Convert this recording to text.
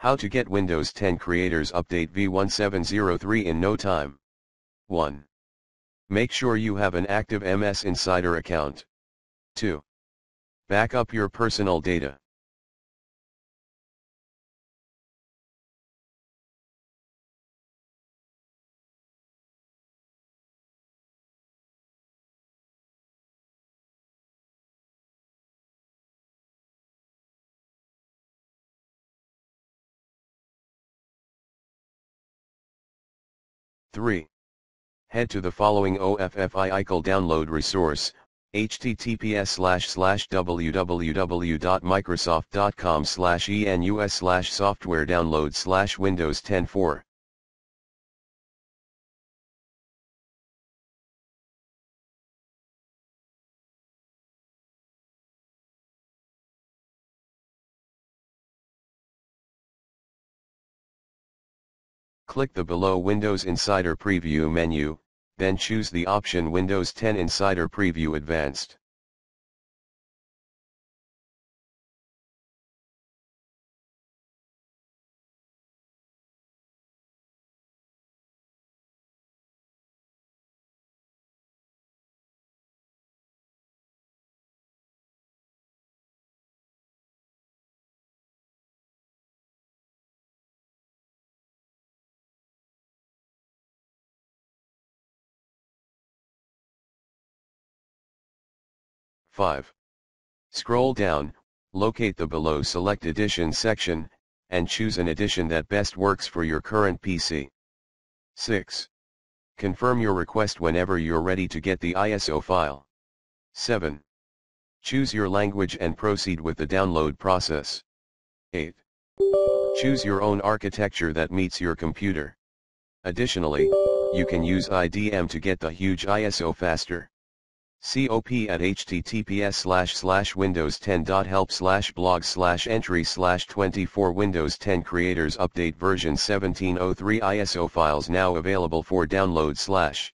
How to get Windows 10 Creators Update v1703 in no time. 1. Make sure you have an active MS Insider account. 2. Back up your personal data. Three. Head to the following OFFICL download resource, https slash slash www.microsoft.com slash enus slash software download slash windows 10 4. Click the below Windows Insider Preview menu, then choose the option Windows 10 Insider Preview Advanced. Five. Scroll down, locate the below Select Edition section, and choose an edition that best works for your current PC. 6. Confirm your request whenever you're ready to get the ISO file. 7. Choose your language and proceed with the download process. 8. Choose your own architecture that meets your computer. Additionally, you can use IDM to get the huge ISO faster. COP at https slash slash windows 10 help slash blog slash entry slash 24 Windows 10 Creators Update version 1703 ISO files now available for download slash